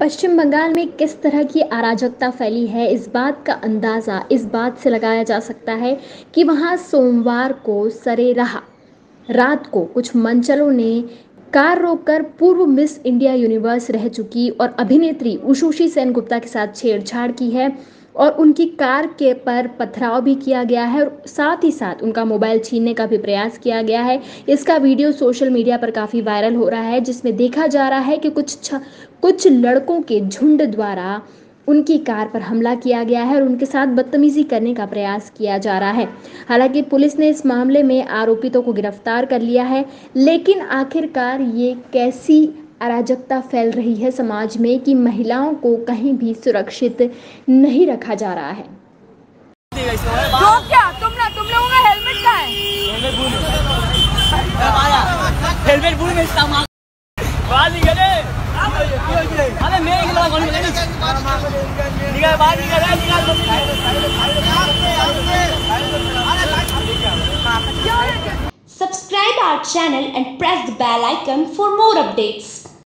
पश्चिम बंगाल में किस तरह की अराजकता फैली है? इस बात का अंदाज़ा इस बात से लगाया जा सकता है कि वहाँ सोमवार को सरे रहा। रात को कुछ मंचलों ने कार रोककर पूर्व मिस इंडिया यूनिवर्स रह चुकी और अभिनेत्री उषुषी सेन गुप्ता के साथ छेड़छाड़ की है। और उनकी कार के पर पथराव भी किया गया है और साथ ही साथ उनका मोबाइल छीनने का भी प्रयास किया गया है। इसका वीडियो सोशल मीडिया पर काफ़ी वायरल हो रहा है, जिसमें देखा जा रहा है कि कुछ कुछ लड़कों के झुंड द्वारा उनकी कार पर हमला किया गया है और उनके साथ बदतमीजी करने का प्रयास किया जा रहा है। हालाँकि पुलिस ने इस मामले में आरोपितों को गिरफ़्तार कर लिया है, लेकिन आखिरकार ये कैसी अराजकता फैल रही है समाज में कि महिलाओं को कहीं भी सुरक्षित नहीं रखा जा रहा है। तो क्या? तुम ना तुम लोगों का हेलमेट कहाँ है? हेलमेट भूल में इस्तेमाल बाहर निकले। अरे मेरे खिलाफ कौन निकल? बाहर निकल निकल। Subscribe our channel and press the bell icon for more updates.